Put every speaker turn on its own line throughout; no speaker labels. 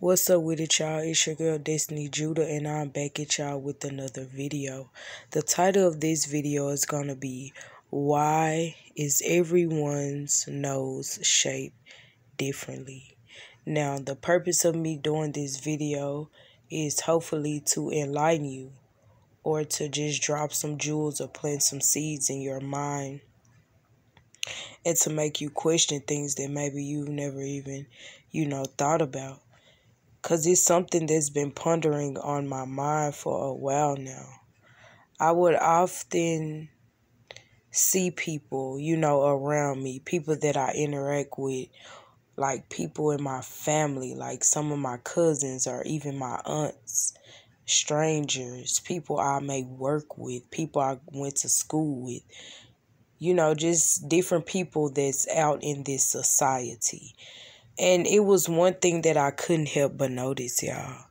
What's up with it, y'all? It's your girl Destinee Judah, and I'm back at y'all with another video. The title of this video is gonna be Why is everyone's nose shaped differently? Now, the purpose of me doing this video is hopefully to enlighten you or to just drop some jewels or plant some seeds in your mind and to make you question things that maybe you've never even, you know, thought about because it's something that's been pondering on my mind for a while now. I would often see people, you know, around me, people that I interact with, like people in my family, like some of my cousins or even my aunts, strangers, people I may work with, people I went to school with, you know, just different people that's out in this society. And it was one thing that I couldn't help but notice, y'all.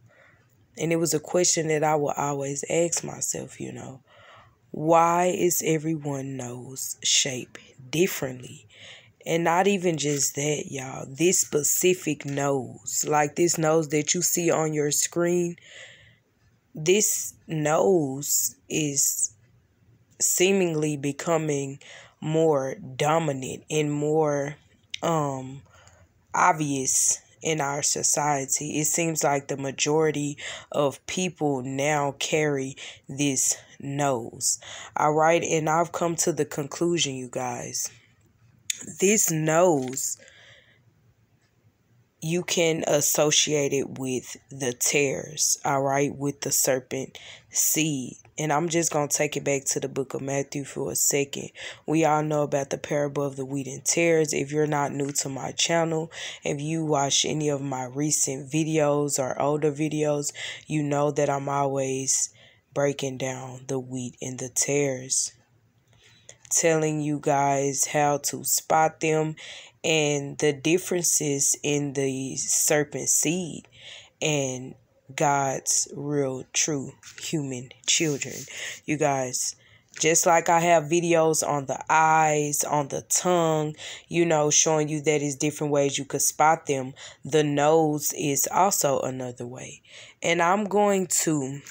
And it was a question that I will always ask myself, you know. Why is everyone nose shaped differently? And not even just that, y'all. This specific nose, like this nose that you see on your screen, this nose is seemingly becoming more dominant and more um obvious in our society. It seems like the majority of people now carry this nose. All right, and I've come to the conclusion, you guys. This nose you can associate it with the tares, all right, with the serpent seed. And I'm just going to take it back to the book of Matthew for a second. We all know about the parable of the wheat and tares. If you're not new to my channel, if you watch any of my recent videos or older videos, you know that I'm always breaking down the wheat and the tares. Telling you guys how to spot them and the differences in the serpent seed and God's real, true human children. You guys, just like I have videos on the eyes, on the tongue, you know, showing you that is different ways you could spot them. The nose is also another way. And I'm going to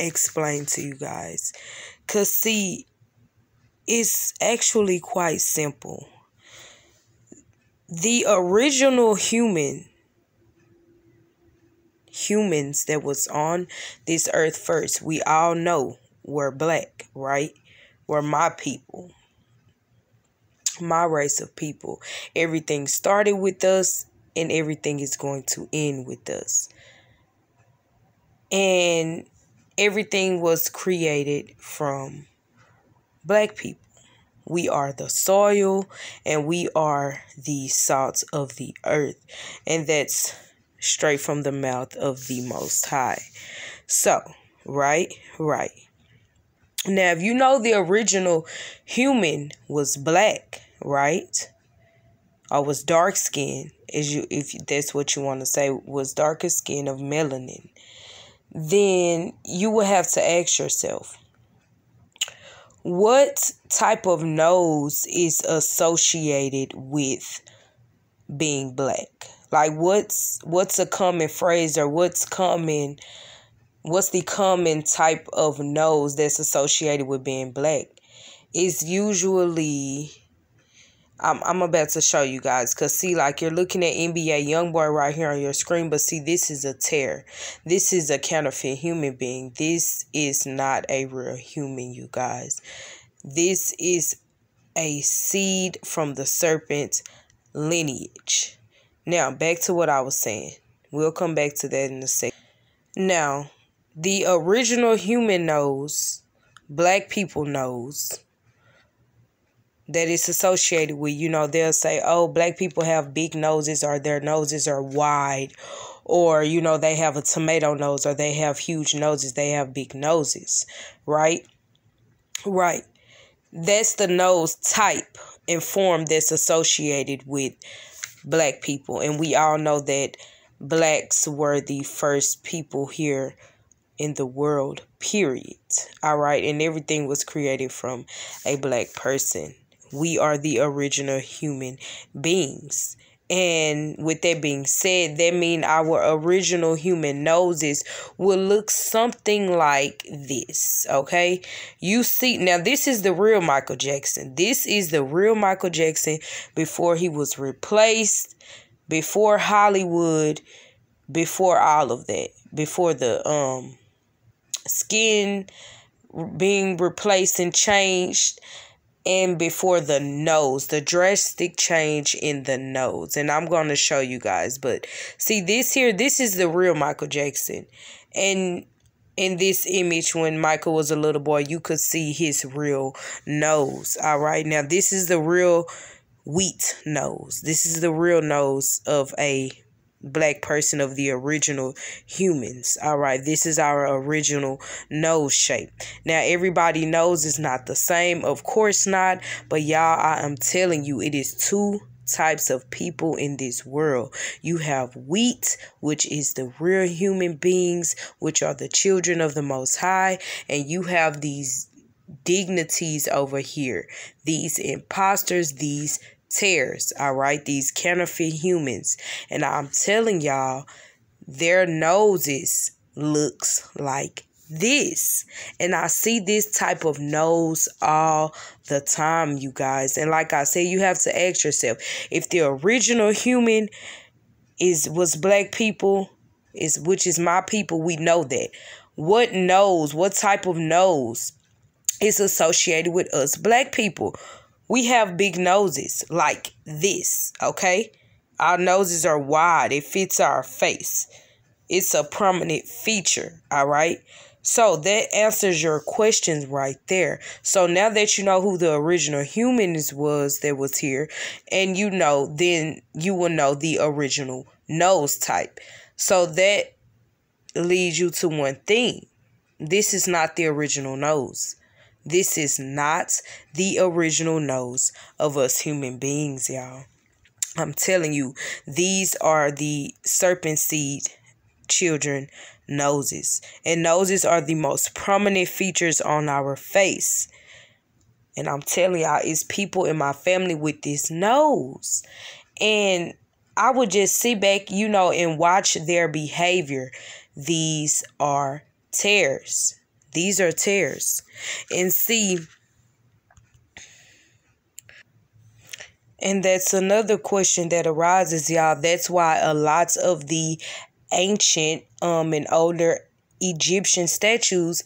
explain to you guys. Because, see, it's actually quite simple. The original human humans that was on this earth first, we all know were black, right? Were my people. My race of people. Everything started with us and everything is going to end with us. And everything was created from black people. We are the soil and we are the salt of the earth. And that's straight from the mouth of the Most High. So, right, right. Now, if you know the original human was black, right? Or was dark skinned, as you if that's what you want to say, was darker skin of melanin, then you will have to ask yourself, what type of nose is associated with being black? Like what's what's a common phrase or what's common what's the common type of nose that's associated with being black? It's usually I'm I'm about to show you guys cuz see like you're looking at NBA YoungBoy right here on your screen but see this is a tare. This is a counterfeit human being. This is not a real human you guys. This is a seed from the serpent lineage. Now, back to what I was saying. We'll come back to that in a second. Now, the original human nose, black people nose, that is associated with, you know, they'll say, oh, black people have big noses or their noses are wide or, you know, they have a tomato nose or they have huge noses, they have big noses, right? Right. That's the nose type and form that's associated with black people. And we all know that blacks were the first people here in the world, period. All right. And everything was created from a black person. We are the original human beings. And with that being said, that mean our original human noses will look something like this. Okay. You see now this is the real Michael Jackson. This is the real Michael Jackson before he was replaced, before Hollywood, before all of that, before the um skin being replaced and changed and before the nose, the drastic change in the nose. And I'm going to show you guys. But see, this here, this is the real Michael Jackson. And in this image, when Michael was a little boy, you could see his real nose. All right. Now, this is the real wheat nose. This is the real nose of a black person of the original humans. All right, this is our original nose shape. Now, everybody knows it's not the same. Of course not. But y'all, I am telling you, it is two types of people in this world. You have wheat, which is the real human beings, which are the children of the Most High, and you have these dignities over here, these imposters, these tares, all right? These counterfeit humans. And I'm telling y'all, their noses looks like this. And I see this type of nose all the time, you guys. And like I said, you have to ask yourself, if the original human is was black people, is which is my people, we know that. What nose, what type of nose is associated with us black people? We have big noses like this, okay? Our noses are wide, it fits our face. It's a prominent feature, all right? So that answers your questions right there. So now that you know who the original humans was that was here, and you know, then you will know the original nose type. So that leads you to one thing. This is not the original nose. This is not the original nose of us human beings, y'all. I'm telling you, these are the serpent seed children noses. And noses are the most prominent features on our face. And I'm telling y'all, it's people in my family with this nose. And I would just sit back, you know, and watch their behavior. These are tares. These are tares. And see, and that's another question that arises, y'all. That's why a lot of the ancient um and older Egyptian statues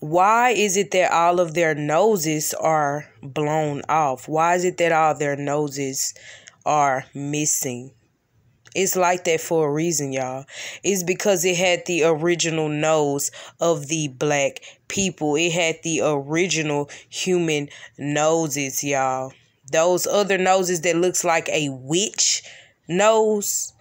why is it that all of their noses are blown off? Why is it that all their noses are missing? It's like that for a reason, y'all. It's because it had the original nose of the black people. It had the original human noses, y'all. Those other noses that looks like a witch nose,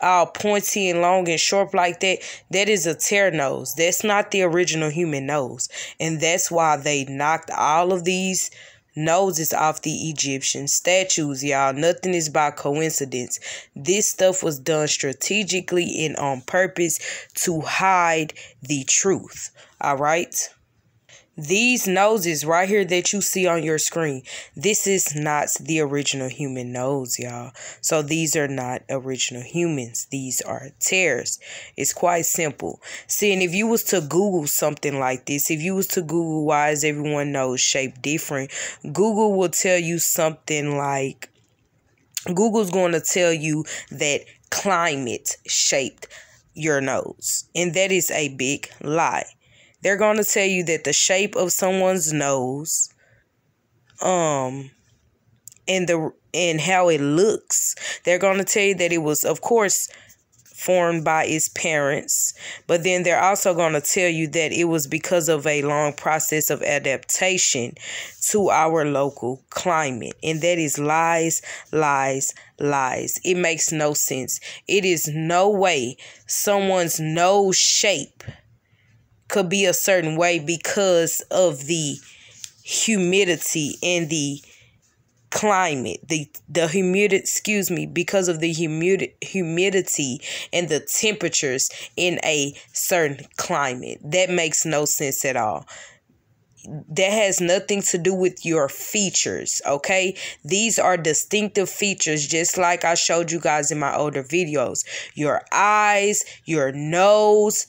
all pointy and long and sharp like that, that is a tare nose. That's not the original human nose. And that's why they knocked all of these noses off the Egyptian statues, y'all. Nothing is by coincidence. This stuff was done strategically and on purpose to hide the truth. All right. These noses right here that you see on your screen, this is not the original human nose, y'all. So these are not original humans. These are tares. It's quite simple. See, and if you was to Google something like this, if you was to Google why is everyone nose shaped different, Google will tell you something like, Google's going to tell you that climate shaped your nose. And that is a big lie. They're going to tell you that the shape of someone's nose, um, and the and how it looks. They're going to tell you that it was, of course, formed by its parents, but then they're also going to tell you that it was because of a long process of adaptation to our local climate. And that is lies, lies, lies. It makes no sense. It is no way someone's nose shape could be a certain way because of the humidity and the climate the the humidity excuse me because of the humid humidity and the temperatures in a certain climate. That makes no sense at all. That has nothing to do with your features okay? These are distinctive features just like i showed you guys in my older videos. Your eyes your nose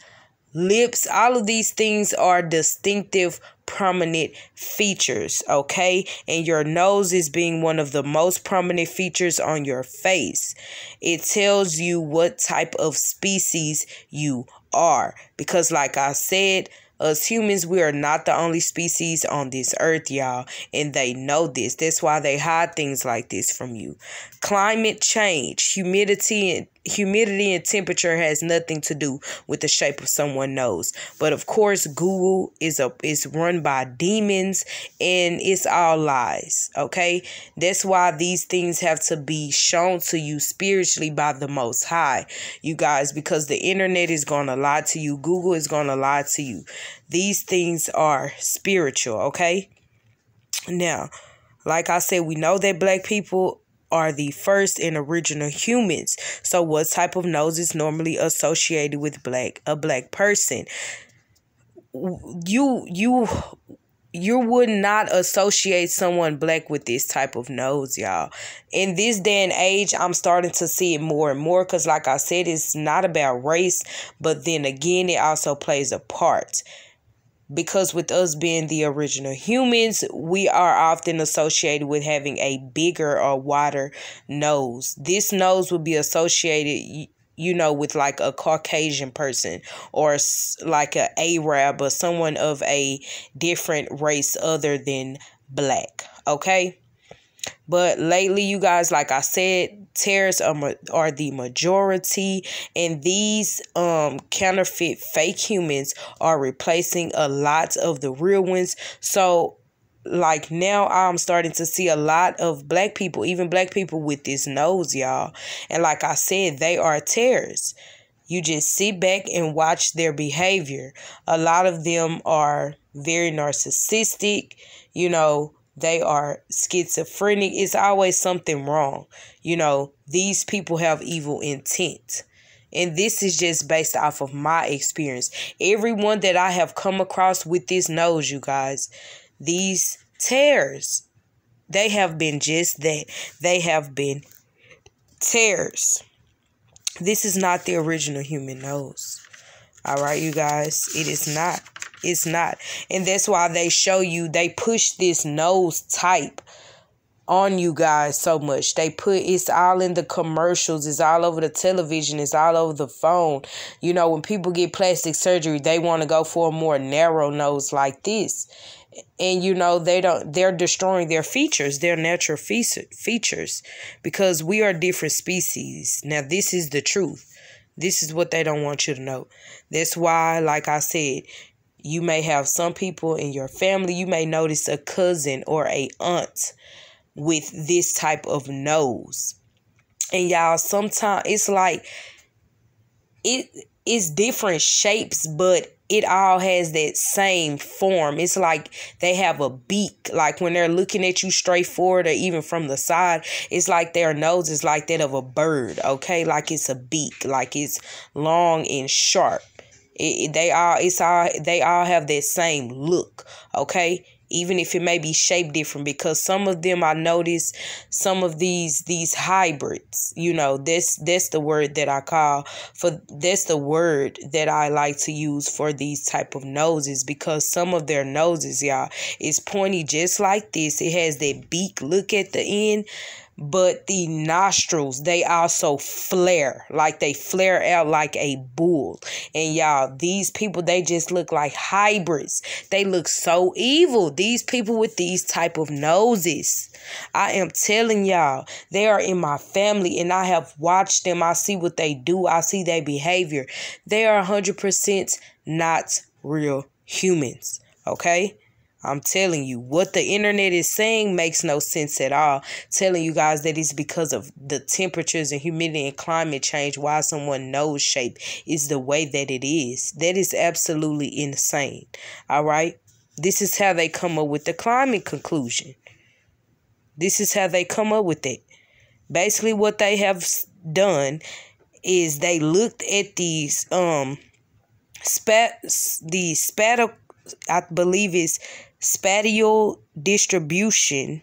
lips. All of these things are distinctive prominent features okay? And your nose is being one of the most prominent features on your face. It tells you what type of species you are. Because like i said us humans, we are not the only species on this earth, y'all, and they know this. That's why they hide things like this from you. Climate change, humidity and humidity and temperature has nothing to do with the shape of someone's nose. But of course, Google is a is run by demons and it's all lies. Okay, that's why these things have to be shown to you spiritually by the Most High, you guys, because the internet is gonna lie to you. Google is gonna lie to you. These things are spiritual. Okay, now. Like I said, we know that black people are the first and original humans. So what type of nose is normally associated with black a black person? You you you would not associate someone black with this type of nose, y'all. In this day and age, I'm starting to see it more and more because, like I said, it's not about race, but then again, it also plays a part because with us being the original humans, we are often associated with having a bigger or wider nose. This nose would be associated you know with like a caucasian person or like a arab or someone of a different race other than black okay but lately, you guys, like I said, terrorists are, are the majority, and these um counterfeit fake humans are replacing a lot of the real ones. So like now I'm starting to see a lot of black people, even black people with this nose, y'all. And like I said, they are terrorists. You just sit back and watch their behavior. A lot of them are very narcissistic, you know, they are schizophrenic. It's always something wrong. You know, these people have evil intent. And this is just based off of my experience. Everyone that I have come across with this knows, you guys, these tares, they have been just that. They have been tares. This is not the original human nose. All right, you guys, it is not. It's not. And that's why they show you, they push this nose type on you guys so much. They put it's all in the commercials, it's all over the television, it's all over the phone. You know, when people get plastic surgery, they want to go for a more narrow nose like this. And you know, they don't they're destroying their features, their natural features because we are different species. Now, this is the truth. This is what they don't want you to know. That's why, like I said, you may have some people in your family, you may notice a cousin or a aunt with this type of nose. And y'all, sometimes it's like it is different shapes, but it all has that same form. It's like they have a beak. Like when they're looking at you straight forward or even from the side, it's like their nose is like that of a bird, okay? Like it's a beak, like it's long and sharp. It, they all it's all they all have that same look, okay? Even if it may be shaped different, because some of them I notice some of these these hybrids, you know, this that's the word that I call for that's the word that I like to use for these type of noses because some of their noses, y'all, is pointy just like this. It has that beak look at the end but the nostrils they also flare like they flare out like a bull. And y'all these people they just look like hybrids. They look so evil these people with these type of noses. I am telling y'all they are in my family and i have watched them. I see what they do. I see their behavior. They are 100% not real humans okay I'm telling you, what the internet is saying makes no sense at all. Telling you guys that it's because of the temperatures and humidity and climate change why someone nose shape is the way that it is. That is absolutely insane. All right? This is how they come up with the climate conclusion. This is how they come up with it. Basically, what they have done is they looked at these um spat the spatter I believe is spatial distribution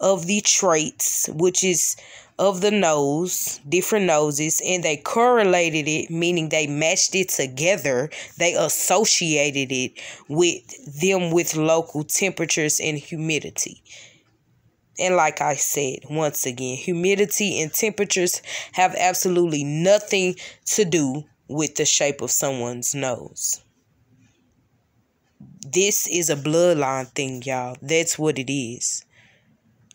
of the traits, which is of the nose, different noses, and they correlated it, meaning they matched it together. They associated it with them with local temperatures and humidity. And like I said, once again, humidity and temperatures have absolutely nothing to do with the shape of someone's nose. This is a bloodline thing, y'all. That's what it is.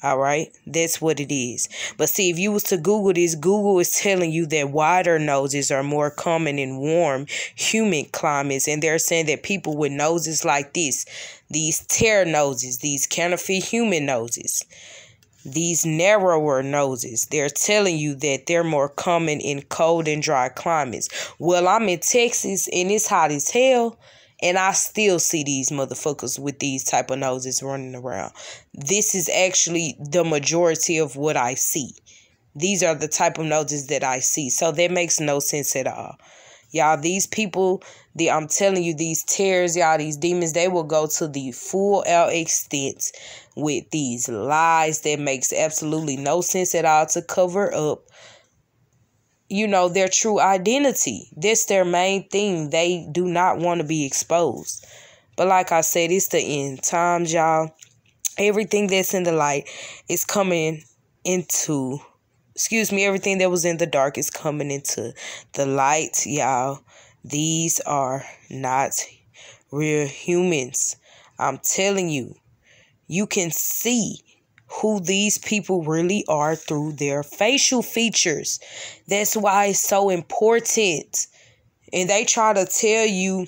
All right, that's what it is. But see, if you was to Google this, Google is telling you that wider noses are more common in warm, humid climates, and they're saying that people with noses like this, these tear noses, these counterfeit human noses, these narrower noses, they're telling you that they're more common in cold and dry climates. Well, I'm in Texas and it's hot as hell. And I still see these motherfuckers with these type of noses running around. This is actually the majority of what I see. These are the type of noses that I see. So that makes no sense at all. Y'all, these people, the I'm telling you, these tares, y'all, these demons, they will go to the full out extent with these lies that makes absolutely no sense at all to cover up you know, their true identity. This their main thing. They do not want to be exposed. But like I said, it's the end times, y'all. Everything that's in the light is coming into excuse me, everything that was in the dark is coming into the light, y'all. These are not real humans. I'm telling you, you can see who these people really are through their facial features. That's why it's so important. And they try to tell you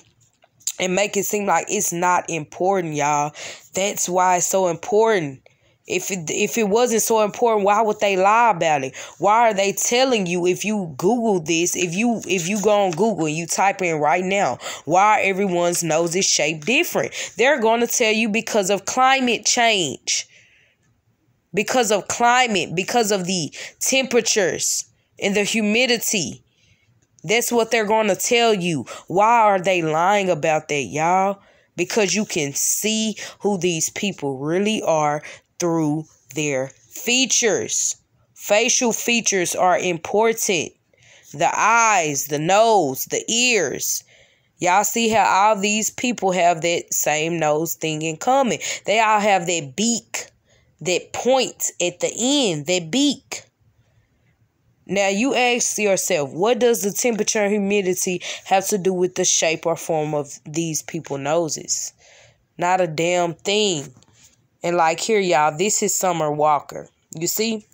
and make it seem like it's not important, y'all. That's why it's so important. If it, if it wasn't so important, why would they lie about it? Why are they telling you if you Google this, if you if you go on Google and you type in right now, why everyone's nose is shaped different? They're going to tell you because of climate change because of climate, because of the temperatures and the humidity. That's what they're going to tell you. Why are they lying about that, y'all? Because you can see who these people really are through their features. Facial features are important. The eyes, the nose, the ears. Y'all see how all these people have that same nose thing in common. They all have that beak that point at the end, that beak. Now you ask yourself, what does the temperature and humidity have to do with the shape or form of these people noses? Not a damn thing. And like here, y'all, this is Summer Walker. You see?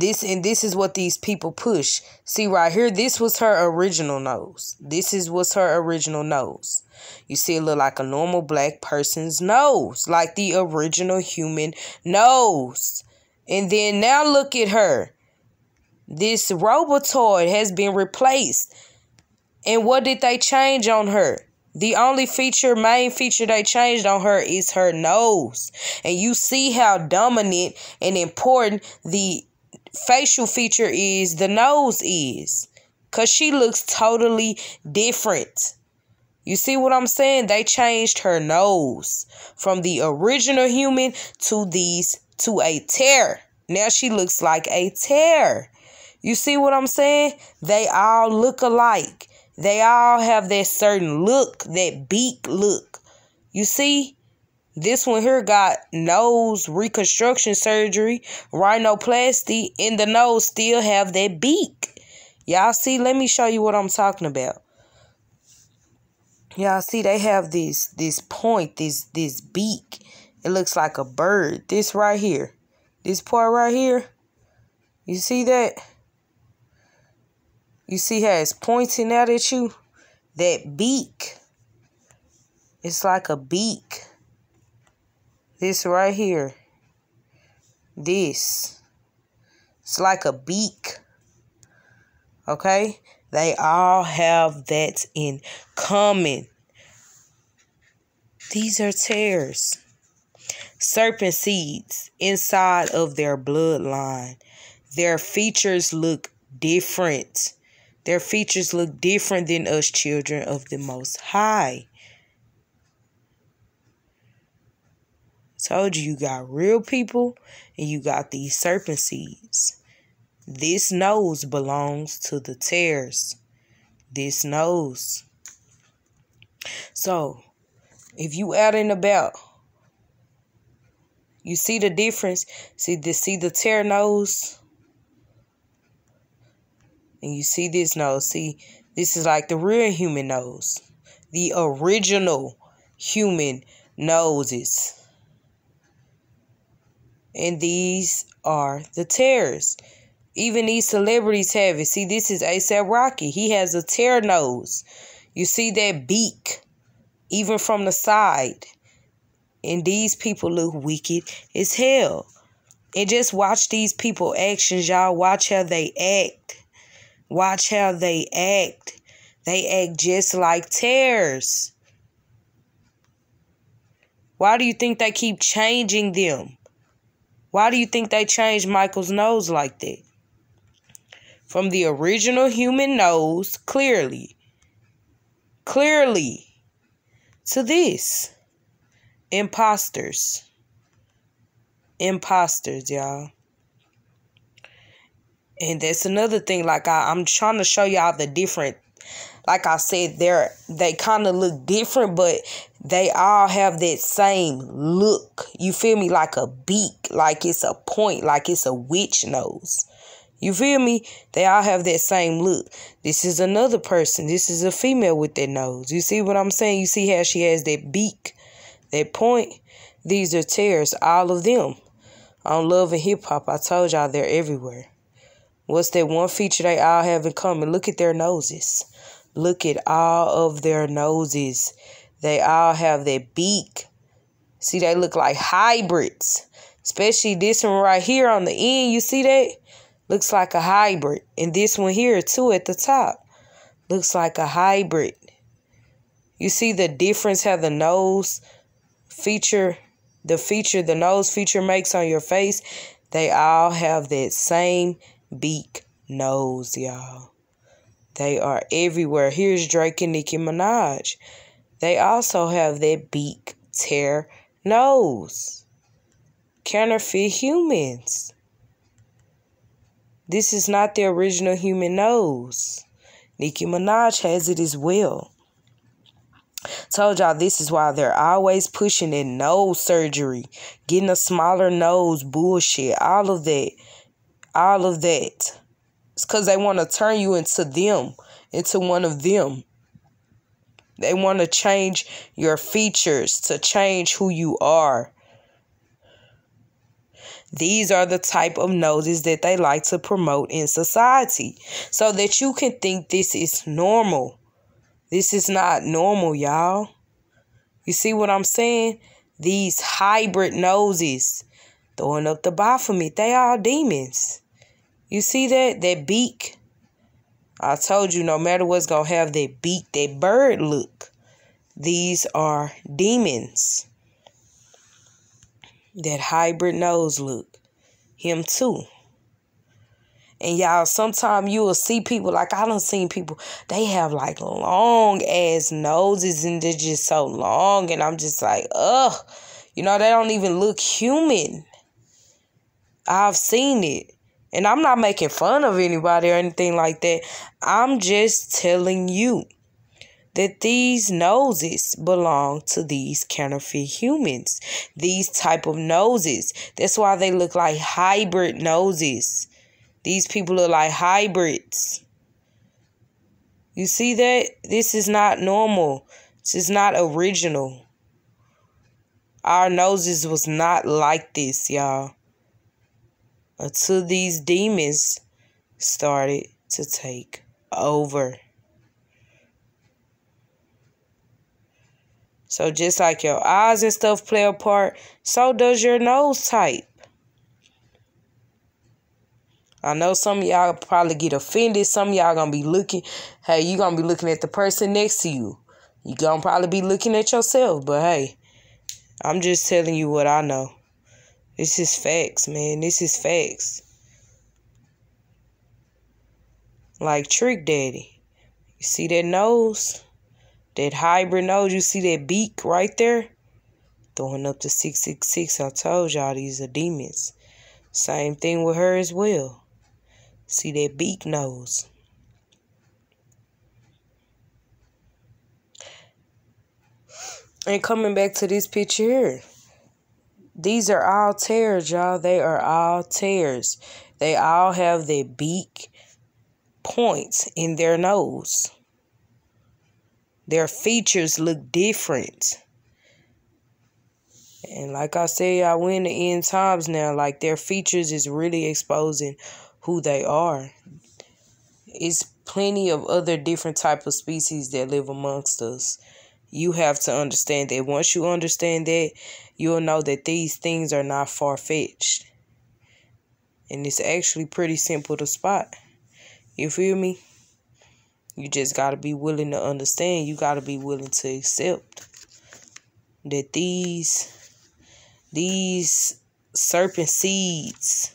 This and this is what these people push. See right here, this was her original nose. This is what's her original nose. You see it look like a normal black person's nose, like the original human nose. And then now look at her. This robotoid has been replaced. And what did they change on her? The only feature, main feature they changed on her is her nose. And you see how dominant and important the facial feature is, the nose is. Because she looks totally different. You see what I'm saying? They changed her nose from the original human to these to a tare. Now she looks like a tare. You see what I'm saying? They all look alike. They all have that certain look, that beak look. You see? This one here got nose reconstruction surgery, rhinoplasty, and the nose still have that beak. Y'all see? Let me show you what I'm talking about. Y'all see they have this this point, this this beak. It looks like a bird. This right here. This part right here. You see that? You see how it's pointing out at you? That beak. It's like a beak. This right here. This. It's like a beak. Okay? They all have that in common. These are tares. Serpent seeds inside of their bloodline. Their features look different. Their features look different than us children of the Most High. Told you you got real people and you got these serpent seeds. This nose belongs to the tares. This nose. So, if you out and about, you see the difference. See the see the tare nose, and you see this nose. See, this is like the real human nose, the original human noses and these are the tares. Even these celebrities have it. See, this is ASAP Rocky. He has a tare nose. You see that beak, even from the side. And these people look wicked as hell. And just watch these people actions, y'all. Watch how they act. Watch how they act. They act just like tares. Why do you think they keep changing them? Why do you think they changed Michael's nose like that? From the original human nose, clearly, clearly, to this. Imposters. Imposters, y'all. And that's another thing. Like I, I'm trying to show y'all the different like I said, they're they kind of look different, but they all have that same look. You feel me? Like a beak, like it's a point, like it's a witch nose. You feel me? They all have that same look. This is another person. This is a female with that nose. You see what I'm saying? You see how she has that beak, that point? These are tares, all of them. On Love and Hip Hop, I told y'all they're everywhere. What's that one feature they all have in common? Look at their noses. Look at all of their noses. They all have that beak. See, they look like hybrids. Especially this one right here on the end. You see that? Looks like a hybrid. And this one here too at the top. Looks like a hybrid. You see the difference how the nose feature, the feature, the nose feature makes on your face? They all have that same beak nose, y'all. They are everywhere. Here's Drake and Nicki Minaj. They also have that beak tare nose. Counterfeit humans. This is not the original human nose. Nicki Minaj has it as well. Told y'all this is why they're always pushing in nose surgery, getting a smaller nose, bullshit, all of that. All of that. It's because they want to turn you into them, into one of them. They want to change your features, to change who you are. These are the type of noses that they like to promote in society so that you can think this is normal. This is not normal, y'all. You see what I'm saying? These hybrid noses throwing up the Baphomet, they are demons. You see that? That beak. I told you no matter what's going to have that beak, that bird look. These are demons. That hybrid nose look. Him too. And y'all, sometimes you will see people like I don't seen people. They have like long ass noses and they're just so long, and I'm just like, ugh, you know, they don't even look human. I've seen it. And I'm not making fun of anybody or anything like that. I'm just telling you that these noses belong to these counterfeit humans. These type of noses. That's why they look like hybrid noses. These people look like hybrids. You see that? This is not normal. This is not original. Our noses was not like this, y'all until these demons started to take over. So just like your eyes and stuff play a part, so does your nose type. I know some y'all probably get offended. Some y'all gonna be looking, hey, you gonna be looking at the person next to you. You gonna probably be looking at yourself, but hey, I'm just telling you what I know. This is facts, man. This is facts. Like Trick Daddy. You see that nose? That hybrid nose? You see that beak right there? Throwing up the 666, I told y'all these are demons. Same thing with her as well. See that beak nose. And coming back to this picture here. These are all tares, y'all. They are all tares. They all have their beak points in their nose. Their features look different. And like I said, I win the end times now. Like their features is really exposing who they are. It's plenty of other different type of species that live amongst us. You have to understand that. Once you understand that, you'll know that these things are not far fetched. And it's actually pretty simple to spot. You feel me? You just got to be willing to understand. You got to be willing to accept that these these serpent seeds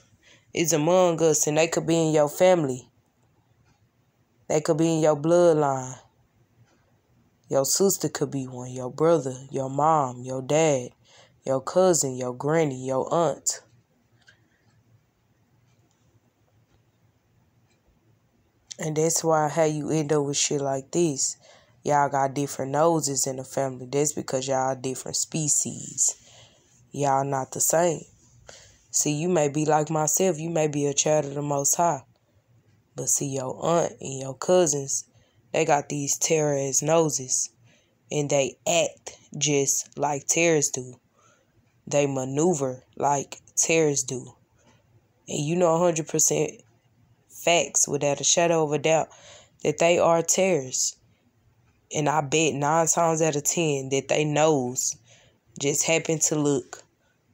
is among us and they could be in your family. They could be in your bloodline. Your sister could be one, your brother, your mom, your dad, your cousin, your granny, your aunt. And that's why how you end up with shit like this. Y'all got different noses in the family. That's because y'all different species. Y'all not the same. See, you may be like myself. You may be a child of the Most High. But see, your aunt and your cousins, they got these terrorist noses. And they act just like terrorists do. They maneuver like terrorists do. And you know 100% facts without a shadow of a doubt that they are terrorists. And I bet nine times out of ten that they nose just happen to look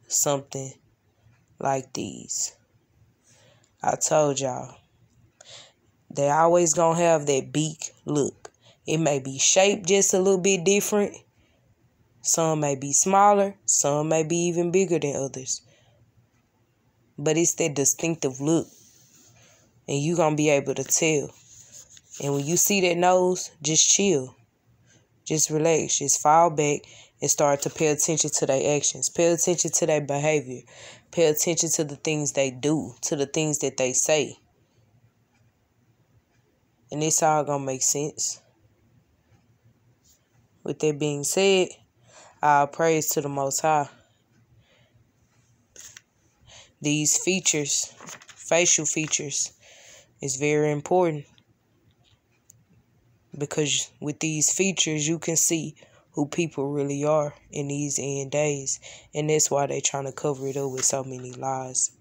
something like these. I told y'all. They always gonna have that beak look. It may be shaped just a little bit different. Some may be smaller, some may be even bigger than others. But it's that distinctive look and you gonna be able to tell. And when you see that nose, just chill. Just relax. Just fall back and start to pay attention to their actions. Pay attention to their behavior. Pay attention to the things they do, to the things that they say. And it's all gonna make sense. With that being said, I'll praise to the Most High. These features, facial features, is very important because with these features you can see who people really are in these end days and that's why they're trying to cover it up with so many lies